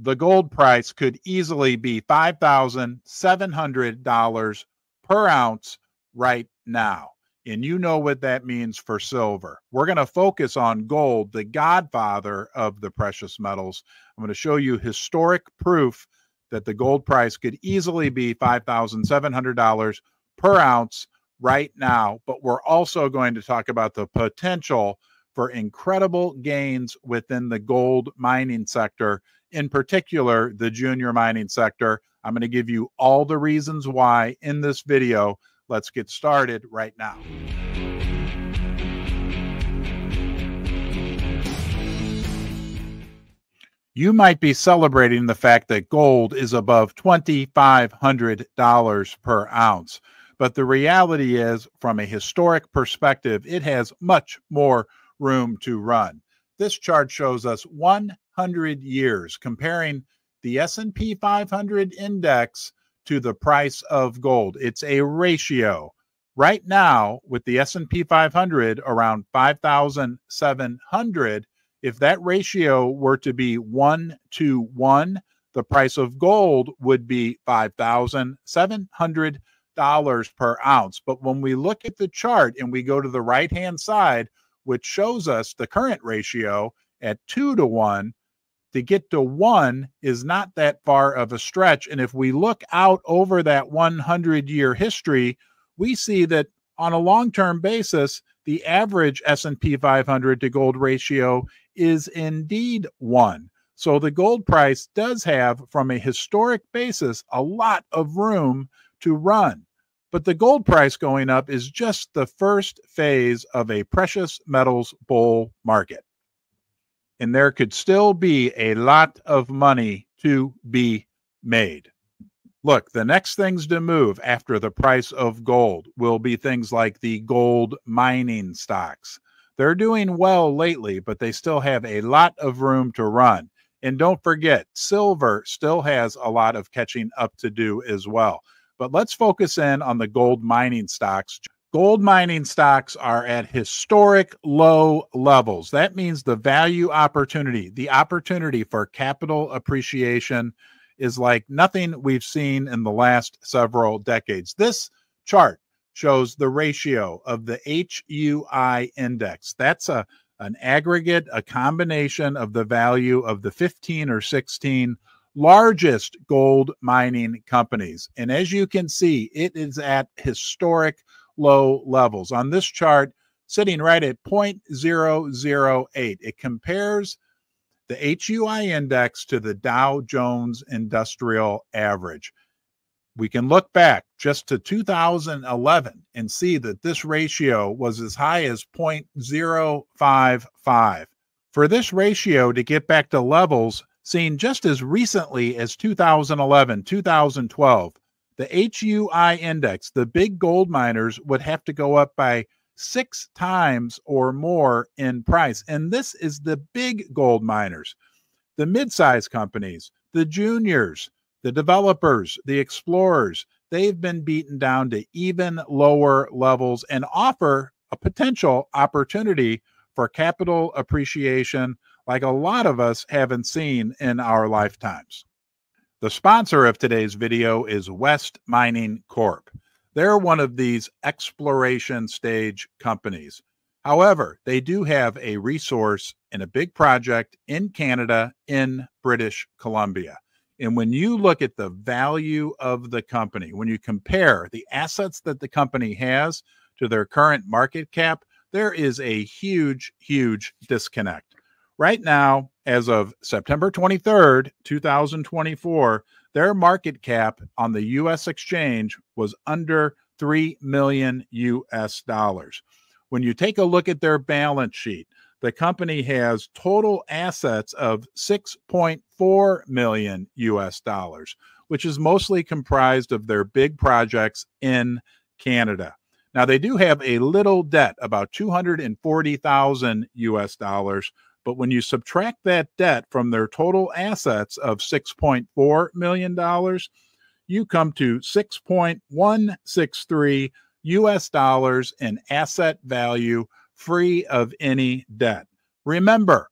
the gold price could easily be $5,700 per ounce right now. And you know what that means for silver. We're going to focus on gold, the godfather of the precious metals. I'm going to show you historic proof that the gold price could easily be $5,700 per ounce right now. But we're also going to talk about the potential for incredible gains within the gold mining sector, in particular, the junior mining sector. I'm going to give you all the reasons why in this video. Let's get started right now. You might be celebrating the fact that gold is above $2,500 per ounce. But the reality is, from a historic perspective, it has much more room to run. This chart shows us 100 years comparing the S&P 500 index to the price of gold. It's a ratio. Right now with the S&P 500 around 5700, if that ratio were to be 1 to 1, the price of gold would be $5,700 per ounce. But when we look at the chart and we go to the right-hand side, which shows us the current ratio at two to one. To get to one is not that far of a stretch. And if we look out over that 100 year history, we see that on a long term basis, the average S&P 500 to gold ratio is indeed one. So the gold price does have, from a historic basis, a lot of room to run. But the gold price going up is just the first phase of a precious metals bull market. And there could still be a lot of money to be made. Look, the next things to move after the price of gold will be things like the gold mining stocks. They're doing well lately, but they still have a lot of room to run. And don't forget, silver still has a lot of catching up to do as well. But let's focus in on the gold mining stocks. Gold mining stocks are at historic low levels. That means the value opportunity, the opportunity for capital appreciation is like nothing we've seen in the last several decades. This chart shows the ratio of the HUI index. That's a an aggregate, a combination of the value of the 15 or 16 largest gold mining companies. And as you can see, it is at historic low levels. On this chart, sitting right at 0.008, it compares the HUI index to the Dow Jones Industrial Average. We can look back just to 2011 and see that this ratio was as high as 0.055. For this ratio to get back to levels seen just as recently as 2011, 2012. The HUI index, the big gold miners would have to go up by six times or more in price. And this is the big gold miners, the mid sized companies, the juniors, the developers, the explorers. They've been beaten down to even lower levels and offer a potential opportunity for capital appreciation like a lot of us haven't seen in our lifetimes. The sponsor of today's video is West Mining Corp. They're one of these exploration stage companies. However, they do have a resource and a big project in Canada, in British Columbia. And when you look at the value of the company, when you compare the assets that the company has to their current market cap, there is a huge, huge disconnect. Right now, as of September 23rd, 2024, their market cap on the US exchange was under 3 million US dollars. When you take a look at their balance sheet, the company has total assets of 6.4 million US dollars, which is mostly comprised of their big projects in Canada. Now they do have a little debt, about 240,000 US dollars, but when you subtract that debt from their total assets of $6.4 million, you come to 6.163 US dollars in asset value free of any debt. Remember,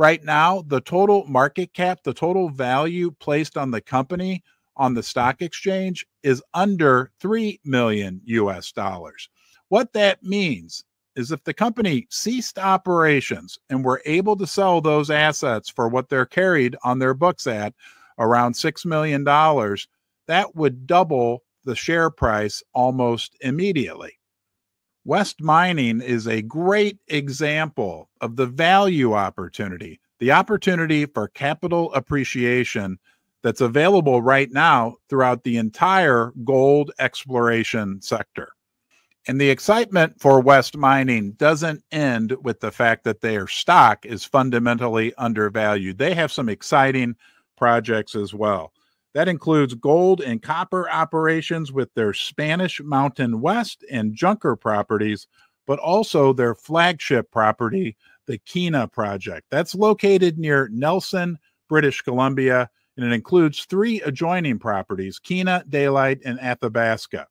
Right now, the total market cap, the total value placed on the company on the stock exchange is under 3 million US dollars. What that means is if the company ceased operations and were able to sell those assets for what they're carried on their books at around $6 million, that would double the share price almost immediately. West Mining is a great example of the value opportunity, the opportunity for capital appreciation that's available right now throughout the entire gold exploration sector. And the excitement for West Mining doesn't end with the fact that their stock is fundamentally undervalued. They have some exciting projects as well. That includes gold and copper operations with their Spanish Mountain West and Junker properties, but also their flagship property, the Kena Project. That's located near Nelson, British Columbia, and it includes three adjoining properties Kena, Daylight, and Athabasca,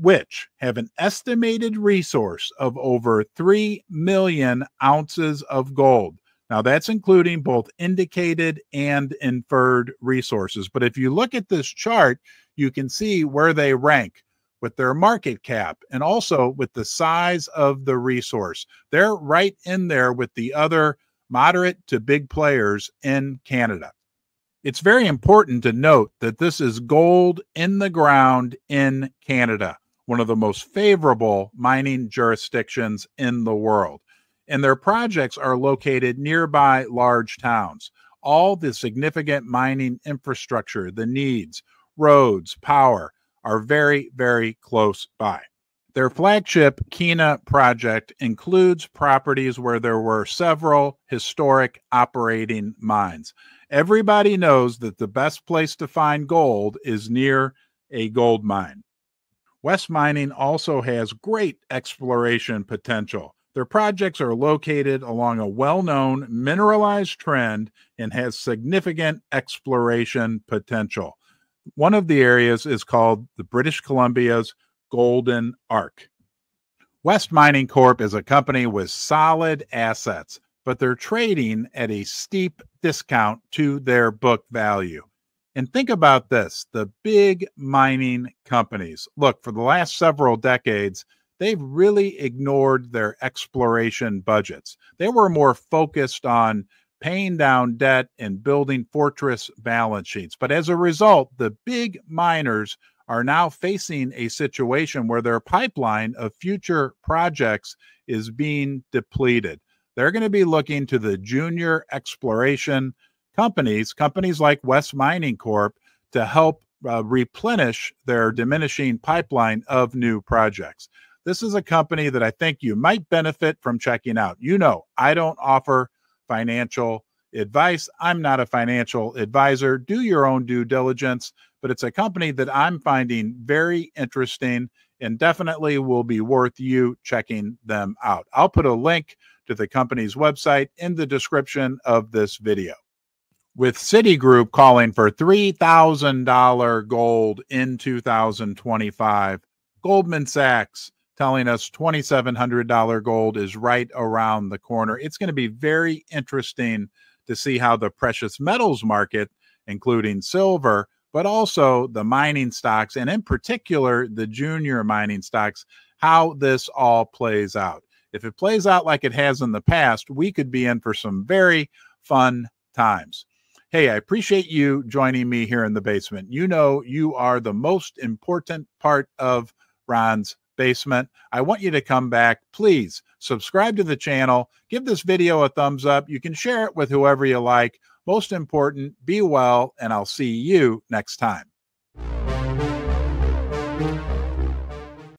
which have an estimated resource of over 3 million ounces of gold. Now, that's including both indicated and inferred resources. But if you look at this chart, you can see where they rank with their market cap and also with the size of the resource. They're right in there with the other moderate to big players in Canada. It's very important to note that this is gold in the ground in Canada, one of the most favorable mining jurisdictions in the world. And their projects are located nearby large towns. All the significant mining infrastructure, the needs, roads, power are very, very close by. Their flagship Kena project includes properties where there were several historic operating mines. Everybody knows that the best place to find gold is near a gold mine. West Mining also has great exploration potential. Their projects are located along a well known mineralized trend and has significant exploration potential. One of the areas is called the British Columbia's Golden Arc. West Mining Corp is a company with solid assets, but they're trading at a steep discount to their book value. And think about this the big mining companies. Look, for the last several decades, they've really ignored their exploration budgets. They were more focused on paying down debt and building fortress balance sheets. But as a result, the big miners are now facing a situation where their pipeline of future projects is being depleted. They're going to be looking to the junior exploration companies, companies like West Mining Corp, to help uh, replenish their diminishing pipeline of new projects. This is a company that I think you might benefit from checking out. You know, I don't offer financial advice. I'm not a financial advisor. Do your own due diligence, but it's a company that I'm finding very interesting and definitely will be worth you checking them out. I'll put a link to the company's website in the description of this video. With Citigroup calling for $3,000 gold in 2025, Goldman Sachs telling us $2,700 gold is right around the corner. It's going to be very interesting to see how the precious metals market, including silver, but also the mining stocks, and in particular the junior mining stocks, how this all plays out. If it plays out like it has in the past, we could be in for some very fun times. Hey, I appreciate you joining me here in the basement. You know, you are the most important part of Ron's basement. I want you to come back. Please subscribe to the channel. Give this video a thumbs up. You can share it with whoever you like. Most important, be well, and I'll see you next time.